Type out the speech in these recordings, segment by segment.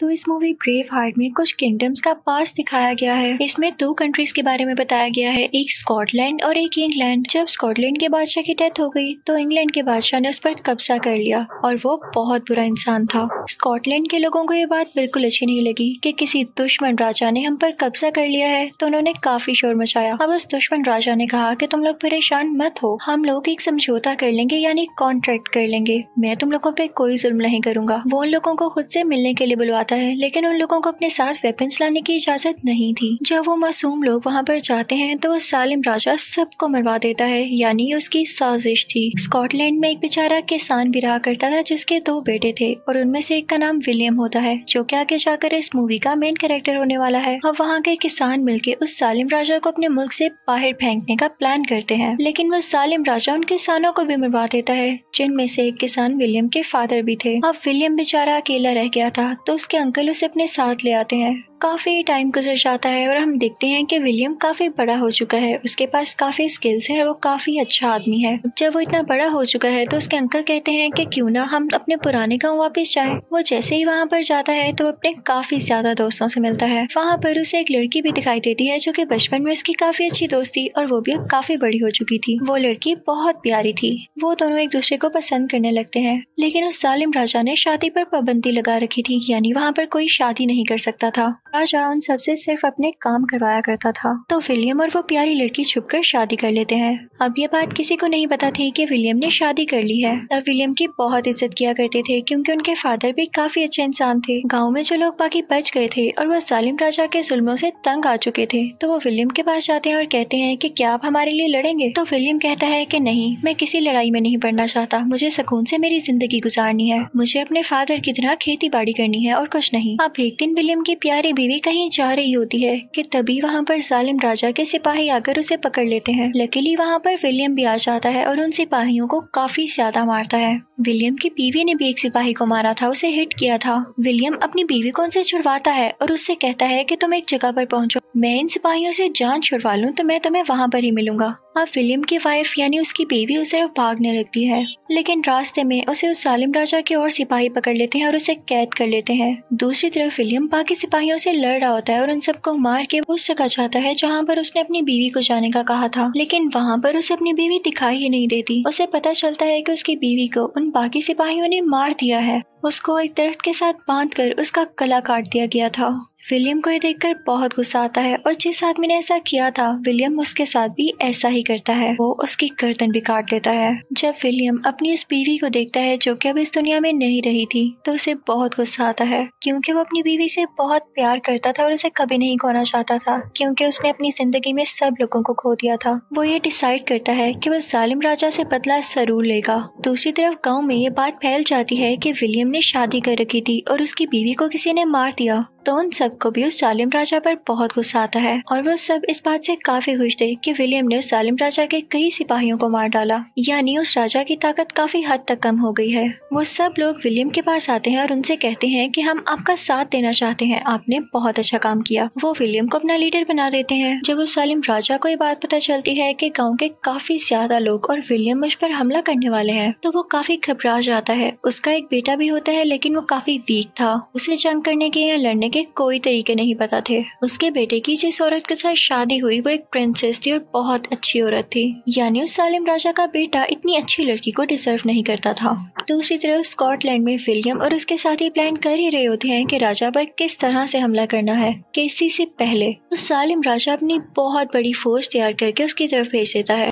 तो इस movie brave heart में कुछ किंगडम्स का पास दिखाया गया है। इसमें दो कंट्रीज़ के बारे में बताया गया है, एक स्कॉटलैंड और एक इंग्लैंड जब स्कॉटलैंड के बादशाह की डेथ हो गई तो इंग्लैंड के बादशाह ने उस पर कब्जा कर लिया और वो बहुत बुरा इंसान था। स्कॉटलैंड के लोगों को ये बात बिल्कुल अच्छी नहीं लगी कि किसी दुश्मन राजा ने हम पर कब्जा कर लिया है तो उन्होंने काफ़ी शोर मचाया। अब उस दुश्मन राजा ने कहा कि तुम लोग परेशान मत हो। हम लोग एक समझौता कर लेंगे, यानी कॉन्ट्रैक्ट कर लेंगे। मैं तुम लोगों पे कोई जुल्म नहीं करूँगा। वो उन लोगों को खुद से मिलने के लिए बुलवाता है, लेकिन उन लोगों को अपने साथ वेपन्स लाने की इजाज़त नहीं थी। जब वो मासूम लोग वहाँ पर जाते हैं तो वो सालिम राजा सबको मरवा देता है, यानी उसकी साजिश थी। स्कॉटलैंड में एक बेचारा किसान भी रहा करता था, जिसके दो बेटे थे, और उनमें से एक का नाम विलियम होता है, जो कि आगे जाकर इस मूवी का मेन कैरेक्टर होने वाला है। अब वहाँ के किसान मिलके उस सालिम राजा को अपने मुल्क से बाहर फेंकने का प्लान करते हैं। लेकिन वो सालिम राजा उन किसानों को भी मरवा देता है, जिनमें से एक किसान विलियम के फादर भी थे। अब विलियम बेचारा अकेला रह गया था तो उसके अंकल उसे अपने साथ ले आते हैं। काफ़ी टाइम गुजर जाता है और हम देखते हैं कि विलियम काफ़ी बड़ा हो चुका है। उसके पास काफ़ी स्किल्स है वो काफ़ी अच्छा आदमी है। जब वो इतना बड़ा हो चुका है तो उसके अंकल कहते हैं कि क्यों ना हम अपने पुराने गाँव वापस जाए। वो जैसे ही वहाँ पर जाता है तो अपने काफ़ी ज़्यादा दोस्तों से मिलता है। वहाँ पर उसे एक लड़की भी दिखाई देती है जो की बचपन में उसकी काफ़ी अच्छी दोस्त थी और वो भी अब काफ़ी बड़ी हो चुकी थी। वो लड़की बहुत प्यारी थी। वो दोनों एक दूसरे को पसंद करने लगते हैं। लेकिन उस जालिम राजा ने शादी पर पाबंदी लगा रखी थी, यानी वहाँ पर कोई शादी नहीं कर सकता था। राजा उन सबसे सिर्फ़ अपने काम करवाया करता था। तो विलियम और वो प्यारी लड़की छुपकर शादी कर लेते हैं। अब ये बात किसी को नहीं पता थी कि विलियम ने शादी कर ली है। तब विलियम की बहुत इज़्ज़त किया करते थे क्योंकि उनके फादर भी काफ़ी अच्छे इंसान थे। गाँव में जो लोग बाकी बच गए थे और वो सालिम राजा के जुल्मों से तंग आ चुके थे। तो वो विलियम के पास जाते हैं और कहते हैं कि क्या आप हमारे लिए लड़ेंगे? तो विलियम कहता है कि नहीं, मैं किसी लड़ाई में नहीं पड़ना चाहता। मुझे सुकून से मेरी ज़िंदगी गुजारनी है। मुझे अपने फादर की तरह खेती बाड़ी करनी है और कुछ नहीं। अब एक दिन विलियम की प्यारी बीवी कहीं जा रही होती है कि तभी वहाँ पर जालिम राजा के सिपाही आकर उसे पकड़ लेते हैं। लकीली वहाँ पर विलियम भी आ जाता है और उन सिपाहियों को काफ़ी ज़्यादा मारता है। विलियम की बीवी ने भी एक सिपाही को मारा था, उसे हिट किया था। विलियम अपनी बीवी को उनसे छुड़वाता है और उससे कहता है कि तुम एक जगह पर पहुंचो। मैं इन सिपाहियों से जान छुड़वा लूँ तो मैं तुम्हें वहाँ पर ही मिलूँगा। अब विलियम की वाइफ यानी उसकी बीवी, उस तरफ़ भागने लगती है। लेकिन रास्ते में उसे उस सालिम राजा के और सिपाही पकड़ लेते हैं और उसे कैद कर लेते हैं। दूसरी तरफ़ विलियम बाकी सिपाहियों से लड़ रहा होता है और उन सबको मार के उस जगह जाता है, जहाँ पर उसने अपनी बीवी को जाने का कहा था। लेकिन वहाँ पर उसे अपनी बीवी दिखाई ही नहीं देती। उसे पता चलता है की उसकी बीवी को उन बाकी सिपाहियों ने मार दिया है। उसको एक दरख्त के साथ बाँध कर उसका गला काट दिया गया था। विलियम को ये देखकर बहुत गुस्सा आता है और जिस आदमी ने ऐसा किया था, विलियम उसके साथ भी ऐसा ही करता है। वो उसकी गर्दन भी काट देता है। जब विलियम अपनी उस बीवी को देखता है जो कि अब इस दुनिया में नहीं रही थी तो उसे बहुत गुस्सा आता है, क्योंकि वो अपनी बीवी से बहुत प्यार करता था और उसे कभी नहीं खोना चाहता था, क्योंकि उसने अपनी ज़िंदगी में सब लोगों को खो दिया था। वो ये डिसाइड करता है की वो जालिम राजा से बदला ज़रूर लेगा। दूसरी तरफ़ गाँव में ये बात फैल जाती है की विलियम ने शादी कर रखी थी और उसकी बीवी को किसी ने मार दिया। तो उन सबको भी उस सालिम राजा पर बहुत गुस्सा आता है और वो सब इस बात से काफ़ी खुश थे कि विलियम ने सालिम राजा के कई सिपाहियों को मार डाला। यानी उस राजा की ताकत काफ़ी हद तक कम हो गई है। वो सब लोग विलियम के पास आते हैं और उनसे कहते हैं कि हम आपका साथ देना चाहते हैं। आपने बहुत अच्छा काम किया। वो विलियम को अपना लीडर बना देते हैं। जब उस सालिम राजा को ये बात पता चलती है कि गाँव के काफ़ी ज़्यादा लोग और विलियम मुझ पर हमला करने वाले हैं तो वो काफ़ी घबरा जाता है। उसका एक बेटा भी होता है, लेकिन वो काफ़ी वीक था। उसे जंग करने के या लड़ने के कोई तरीके नहीं पता थे। उसके बेटे की जिस औरत के साथ शादी हुई, वो एक प्रिंसेस थी और बहुत अच्छी औरत थी। यानी उस सालिम राजा का बेटा इतनी अच्छी लड़की को डिजर्व नहीं करता था। दूसरी तरफ़ स्कॉटलैंड में विलियम और उसके साथी प्लान कर ही रहे होते हैं कि राजा पर किस तरह से हमला करना है। केसी से पहले उस सालिम राजा अपनी बहुत बड़ी फौज तैयार करके उसकी तरफ़ भेज देता है।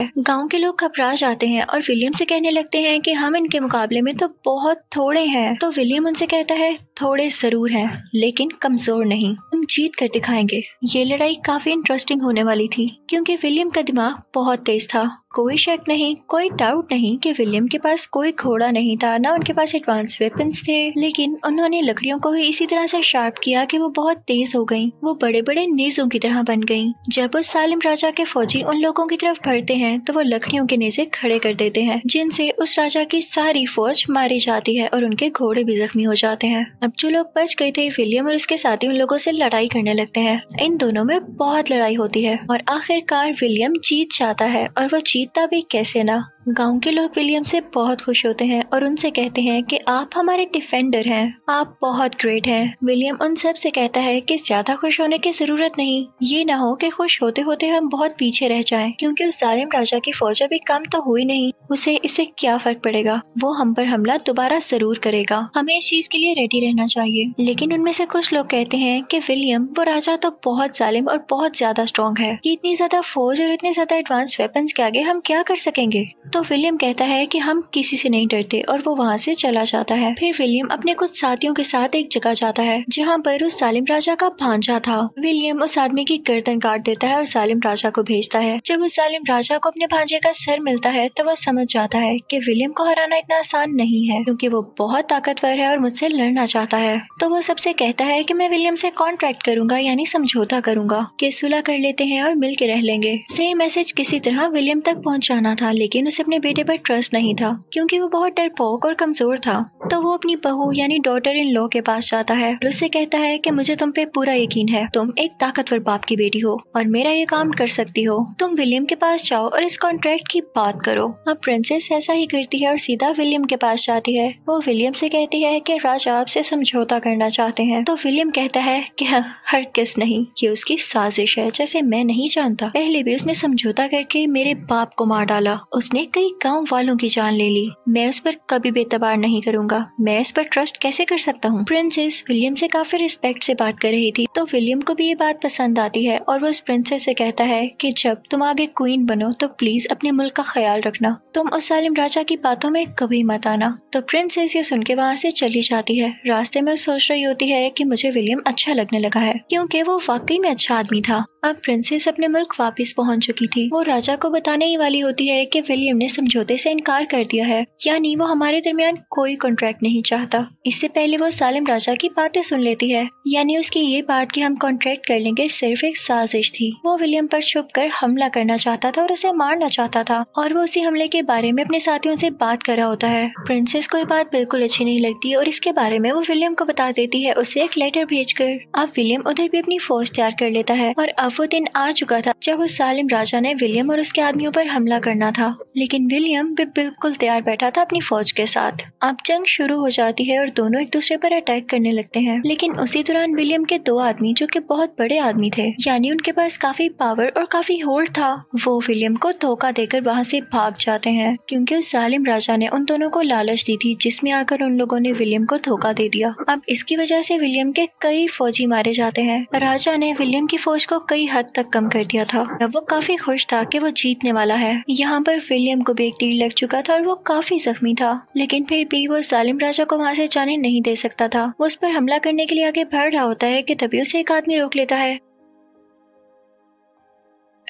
गाँव के लोग घबरा जाते हैं और विलियम से कहने लगते हैं कि हम इनके मुकाबले में तो बहुत थोड़े हैं। तो विलियम उनसे कहता है, थोड़े ज़रूर हैं, लेकिन कमज़ोर नहीं। हम जीत कर दिखाएँगे। ये लड़ाई काफ़ी इंटरेस्टिंग होने वाली थी, क्योंकि विलियम का दिमाग बहुत तेज था। कोई शक नहीं, कोई डाउट नहीं कि विलियम के पास कोई घोड़ा नहीं था, ना उनके पास एडवांस वेपन्स थे, लेकिन उन्होंने लकड़ियों को ही इसी तरह से शार्प किया कि वो बहुत तेज हो गईं। वो बड़े बड़े नेजों की तरह बन गईं। जब उस सालिम राजा के फौजी उन लोगों की तरफ़ बढ़ते हैं तो वो लकड़ियों के नेजे खड़े कर देते हैं, जिनसे उस राजा की सारी फौज मारी जाती है और उनके घोड़े भी जख्मी हो जाते हैं अब जो लोग बच गए थे विलियम और उसके साथी उन लोगों से लड़ाई करने लगते हैं इन दोनों में बहुत लड़ाई होती है और आखिरकार विलियम जीत जाता है और वो जीतता भी कैसे ना? गाँव के लोग विलियम से बहुत खुश होते हैं और उनसे कहते हैं कि आप हमारे डिफेंडर हैं। आप बहुत ग्रेट हैं। विलियम उन सबसे कहता है कि ज़्यादा खुश होने की ज़रूरत नहीं। ये ना हो कि खुश होते होते हम बहुत पीछे रह जाएँ, क्योंकि उस सालिम राजा की फौज अभी कम तो हुई नहीं। उसे इससे क्या फ़र्क पड़ेगा? वो हम पर हमला दोबारा ज़रूर करेगा। हमें इस चीज़ के लिए रेडी रहना चाहिए। लेकिन उनमें से कुछ लोग कहते हैं कि विलियम, वो राजा तो बहुत जालिम और बहुत ज़्यादा स्ट्रॉन्ग है। कि इतनी ज़्यादा फौज और इतने ज़्यादा एडवांस वेपन के आगे हम क्या कर सकेंगे? तो विलियम कहता है कि हम किसी से नहीं डरते और वो वहाँ से चला जाता है। फिर विलियम अपने कुछ साथियों के साथ एक जगह जाता है, जहाँ पर उस सालिम राजा का भांजा था। विलियम उस आदमी की गर्दन काट देता है और सालिम राजा को भेजता है। जब उस सालिम राजा को अपने भांजे का सर मिलता है तो वह समझ जाता है की विलियम को हराना इतना आसान नहीं है, क्यूँकी वो बहुत ताकतवर है और मुझसे लड़ना चाहता है। तो वो सबसे कहता है की मैं विलियम से कॉन्ट्रैक्ट करूँगा, यानी समझौता करूँगा कि सुलह कर लेते हैं और मिल के रह लेंगे। सेम मैसेज किसी तरह विलियम तक पहुँचाना था, लेकिन उसे अपने बेटे पर ट्रस्ट नहीं था क्योंकि वो बहुत डरपोक और कमज़ोर था। तो वो अपनी बहू यानी डॉटर इन लॉ के पास जाता है और उससे कहता है कि मुझे तुम पे पूरा यकीन है तुम एक ताकतवर बाप की बेटी हो और मेरा ये काम कर सकती हो। तुम विलियम के पास जाओ और इस कॉन्ट्रैक्ट की बात करो। अब प्रिंसेस ऐसा ही करती है और सीधा विलियम के पास जाती है। वो विलियम से कहती है कि राजा आपसे समझौता करना चाहते हैं। तो विलियम कहता है कि हाँ, हर किस नहीं ये उसकी साजिश है जैसे मैं नहीं जानता। पहले भी उसने समझौता करके मेरे बाप को मार डाला। उसने कई गाँव वालों की जान ले ली। मैं उस पर कभी बेतबार नहीं करूँगा। मैं इस पर ट्रस्ट कैसे कर सकता हूँ? प्रिंसेस विलियम से काफ़ी रिस्पेक्ट से बात कर रही थी तो विलियम को भी ये बात पसंद आती है और वो उस प्रिंसेस से कहता है कि जब तुम आगे क्वीन बनो तो प्लीज़ अपने मुल्क का ख्याल रखना। तुम उस सालिम राजा की बातों में कभी मत आना। तो प्रिंसेस ये सुन के वहाँ से चली जाती है। रास्ते में सोच रही होती है कि मुझे विलियम अच्छा लगने लगा है, क्योंकि वो वाकई में अच्छा आदमी था। अब प्रिंसेस अपने मुल्क वापस पहुँच चुकी थी। वो राजा को बताने ही वाली होती है कि विलियम ने समझौते से इनकार कर दिया है। यानी वो हमारे दरमियान कोई कॉन्ट्रैक्ट नहीं चाहता। इससे पहले वो सालिम राजा की बातें सुन लेती है। यानी उसकी ये बात कि हम कॉन्ट्रैक्ट कर लेंगे सिर्फ़ एक साजिश थी। वो विलियम पर छुप कर हमला करना चाहता था और उसे मारना चाहता था। और वो उसी हमले के बारे में अपने साथियों से बात कर रहा होता है। प्रिंसेस को ये बात बिल्कुल अच्छी नहीं लगती और इसके बारे में वो विलियम को बता देती है। उसे एक लेटर भेज कर अब विलियम उधर भी अपनी फौज तैयार कर लेता है। और अब वो दिन आ चुका था जब उस सालिम राजा ने विलियम और उसके आदमियों पर हमला करना था। लेकिन विलियम भी बिल्कुल तैयार बैठा था अपनी फौज के साथ। अब जंग शुरू हो जाती है और दोनों एक दूसरे पर अटैक करने लगते हैं। लेकिन उसी दौरान विलियम के दो आदमी, जो कि बहुत बड़े आदमी थे, यानी उनके पास काफ़ी पावर और काफ़ी होल्ड था, वो विलियम को धोखा देकर वहाँ से भाग जाते हैं, क्योंकि उस सालिम राजा ने उन दोनों को लालच दी थी, जिसमें आकर उन लोगों ने विलियम को धोखा दे दिया। अब इसकी वजह से विलियम के कई फौजी मारे जाते हैं। राजा ने विलियम की फौज को कई हद तक कम कर दिया था। वो काफ़ी खुश था कि वो जीतने वाला है। यहाँ पर विलियम को भी एक तीर लग चुका था और वो काफ़ी जख्मी था। लेकिन फिर भी वो सालिम राजा को वहाँ से जाने नहीं दे सकता था। वो उस पर हमला करने के लिए आगे बढ़ रहा होता है कि तभी उसे एक आदमी रोक लेता है।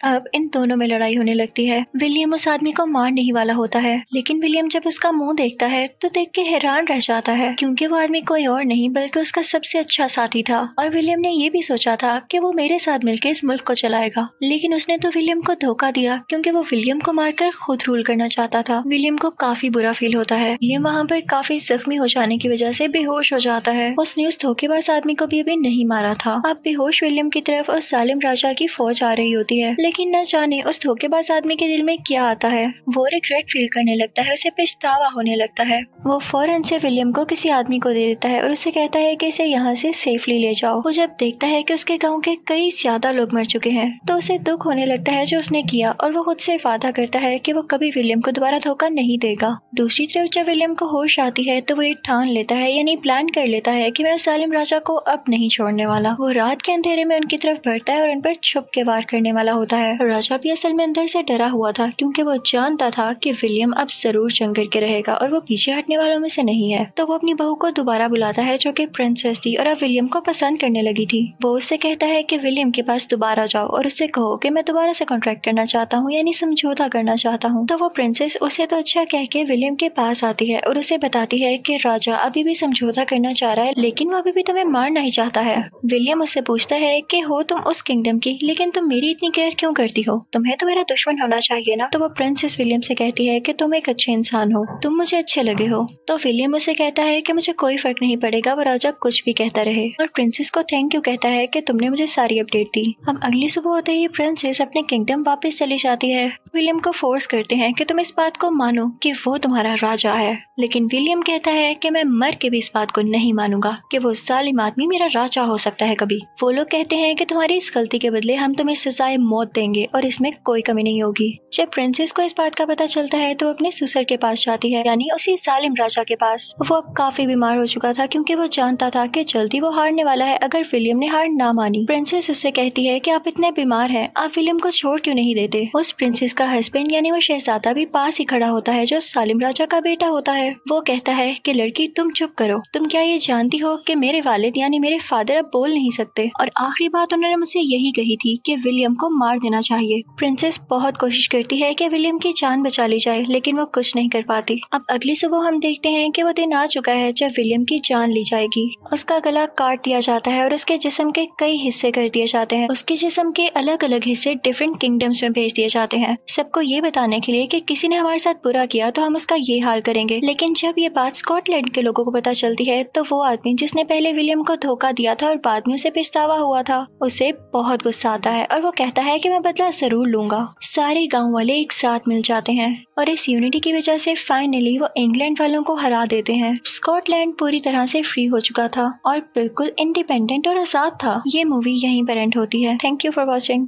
अब इन दोनों में लड़ाई होने लगती है। विलियम उस आदमी को मारने ही वाला होता है, लेकिन विलियम जब उसका मुँह देखता है तो देख के हैरान रह जाता है, क्योंकि वो आदमी कोई और नहीं, बल्कि उसका सबसे अच्छा साथी था। और विलियम ने ये भी सोचा था कि वो मेरे साथ मिलकर इस मुल्क को चलाएगा। लेकिन उसने तो विलियम को धोखा दिया, क्योंकि वो विलियम को मारकर खुद रूल करना चाहता था। विलियम को काफ़ी बुरा फील होता है। विलियम वहाँ पर काफ़ी जख्मी हो जाने की वजह से बेहोश हो जाता है। उसने उस धोखेबाज आदमी को भी अभी नहीं मारा था। अब बेहोश विलियम की तरफ़ उस सालिम राजा की फौज आ रही होती है। लेकिन न जाने उस धोखेबाज आदमी के दिल में क्या आता है। वो रिग्रेट फील करने लगता है, उसे पछतावा होने लगता है। वो फ़ौरन से विलियम को किसी आदमी को दे देता है और उसे कहता है कि इसे यहाँ से सेफली ले जाओ। वो जब देखता है कि उसके गाँव के कई ज़्यादा लोग मर चुके हैं तो उसे दुख होने लगता है जो उसने किया और वो खुद से वादा करता है कि वो कभी विलियम को दोबारा धोखा नहीं देगा। दूसरी तरफ़ जब विलियम को होश आती है तो वो एक ठान लेता है, यानी प्लान कर लेता है कि मैं सालिम राजा को अब नहीं छोड़ने वाला। वो रात के अंधेरे में उनकी तरफ़ बढ़ता है और उन पर छुप के वार करने वाला होता है। राजा भी असल में अंदर से डरा हुआ था, क्योंकि वो जानता था कि विलियम अब ज़रूर जंग करके रहेगा और वो पीछे हटने वालों में से नहीं है। तो वो अपनी बहू को दोबारा बुलाता है, जो कि प्रिंसेस थी और अब विलियम को पसंद करने लगी थी। वो उससे कहता है कि, विलियम के पास दोबारा जाओ और उससे कहो कि मैं दोबारा से कॉन्ट्रैक्ट करना चाहता हूँ, यानी समझौता करना चाहता हूँ। तो वो प्रिंसेस उसे तो अच्छा कह के विलियम के पास आती है और उसे बताती है कि, राजा अभी भी समझौता करना चाह रहा है, लेकिन वो अभी भी तुम्हें मारना ही चाहता है। विलियम उससे पूछता है कि, हो तुम उस किंगडम की, लेकिन तुम मेरी इतनी केयर क्यों क्यों करती हो? तुम्हें तो मेरा दुश्मन होना चाहिए ना। तो वो प्रिंसेस विलियम से कहती है कि तुम एक अच्छे इंसान हो। तुम मुझे अच्छे लगे हो। तो विलियम उसे कहता है कि मुझे कोई फ़र्क नहीं पड़ेगा, वो राजा कुछ भी कहता रहे। और प्रिंसेस को थैंक यू कहता है कि तुमने मुझे सारी अपडेट दी। अब अगली सुबह होते ही प्रिंसेस अपने किंगडम वापस चली जाती है। विलियम को फोर्स करते हैं कि तुम इस बात को मानो कि वो तुम्हारा राजा है। लेकिन विलियम कहता है कि मैं मर के भी इस बात को नहीं मानूँगा कि वो सालिम आदमी मेरा राजा हो सकता है कभी। वो लोग कहते हैं कि तुम्हारी इस गलती के बदले हम तुम्हें सजाए मौत देंगे और इसमें कोई कमी नहीं होगी। जब प्रिंसेस को इस बात का पता चलता है तो अपने सुसर के पास जाती है, यानी उसी सालिम राजा के पास। वो अब काफ़ी बीमार हो चुका था, क्योंकि वो जानता था कि जल्दी वो हारने वाला है, अगर विलियम ने हार ना मानी। प्रिंसेस उससे कहती है कि आप इतने बीमार हैं, आप विलियम को छोड़ क्यों नहीं देते? उस प्रिंसेस का हस्बैंड यानी वो शहजादा भी पास ही खड़ा होता है, जो सालिम राजा का बेटा होता है। वो कहता है कि, लड़की, तुम चुप करो। तुम क्या ये जानती हो कि मेरे वालिद, यानी मेरे फादर अब बोल नहीं सकते? और आखिरी बात उन्होंने मुझसे यही कही थी कि विलियम को मार देना चाहिए। प्रिंसेस बहुत कोशिश करती है कि विलियम की जान बचा ली जाए, लेकिन वो कुछ नहीं कर पाती। अब अगली सुबह हम देखते हैं कि वो दिन आ चुका है जब विलियम की जान ली जाएगी। उसका गला काट दिया जाता है और उसके जिस्म के कई हिस्से कर दिए जाते हैं। उसके जिस्म के अलग अलग हिस्से डिफरेंट किंगडम्स में भेज दिए जाते हैं। सबको ये बताने के लिए कि किसी ने हमारे साथ बुरा किया तो हम उसका ये हाल करेंगे। लेकिन जब ये बात स्कॉटलैंड के लोगों को पता चलती है तो वो आदमी जिसने पहले विलियम को धोखा दिया था और बाद में उसे पछतावा हुआ था, उसे बहुत गुस्सा आता है और वो कहता है कि मैं बदला ज़रूर लूँगा। सारे गाँव वाले एक साथ मिल जाते हैं और इस यूनिटी की वजह से फाइनली वो इंग्लैंड वालों को हरा देते हैं। स्कॉटलैंड पूरी तरह से फ्री हो चुका था और बिल्कुल इंडिपेंडेंट और आज़ाद था। ये मूवी यहीं पर एंड होती है। Thank you for watching